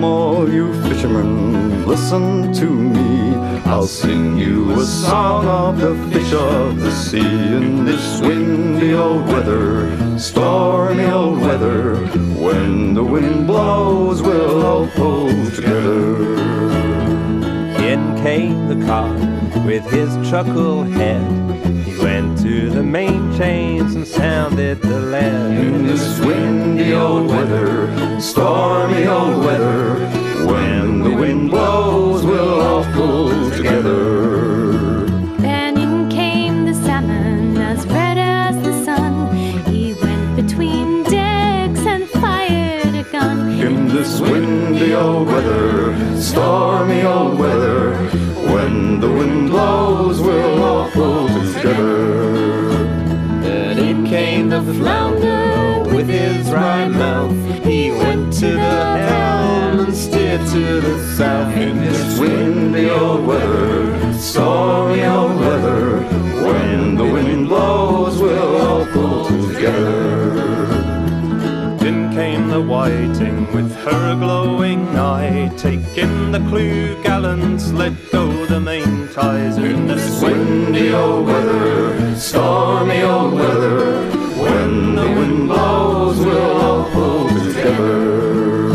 Come all you fishermen, listen to me. I'll sing you a song of the fish of the sea in this windy old weather, stormy old weather. When the wind blows, we'll all pull together. In came the cod with his chuckle head. He went to the main chains and sounded the lead. In this windy old weather, stormy In this windy old weather, stormy old weather, when the wind blows, we'll all pull together. Then in came the flounder with his wry mouth. He went to the helm and steered to the south. In this windy old weather, stormy old weather, when the wind whiting with her glowing eye, taking in the clue gallants, let go the main ties. In this windy old weather, stormy old weather, when the wind blows, we'll all pull together.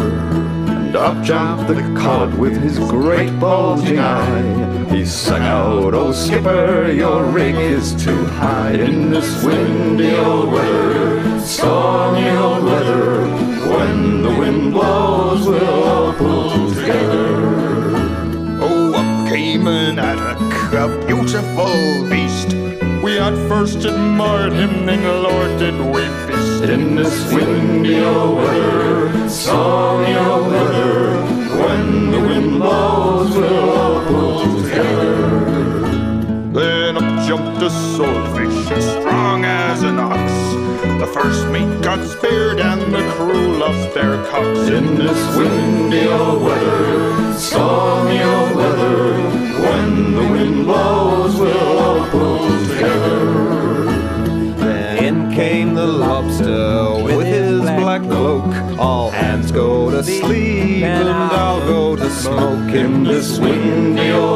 And up jumped the cod with his great bulging eye. He sang out, Oh skipper, your rig is too high. In this windy old weather, stormy old weather, wind blows, all pull together. Oh, up came an haddock, a beautiful beast. We at first admired him, then Lord did we feast. In this windy weather, stormy weather, when the wind blows, we'll all pull together. Then up jumped a swordfish, as strong as an ox. The first mate got speared and the crew their cocks. In this windy old weather, stormy old weather, when the wind blows, we'll all pull together. Then in came the lobster with his black cloak. All hands go to sleep and I'll go to smoke. In this windy old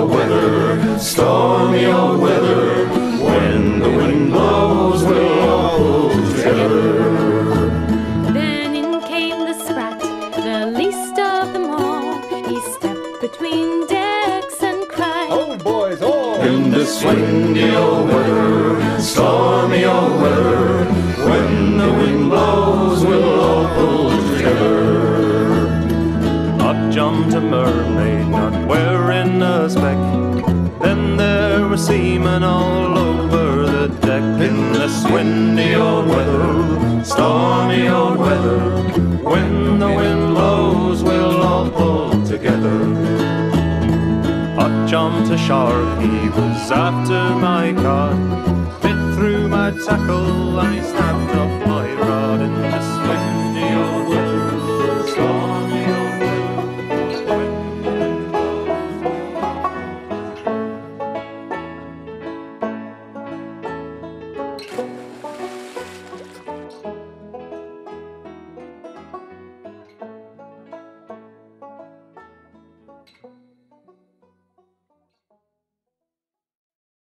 In this windy old weather, stormy old weather, when the wind blows, we'll all pull together. Up jumped a mermaid, not wearing a speck. Then there were seamen all over the deck. In this windy old weather, stormy old weather, when the wind blows, we'll all pull together. Jumped a shark, he was after my cod. Bit through my tackle and he snapped off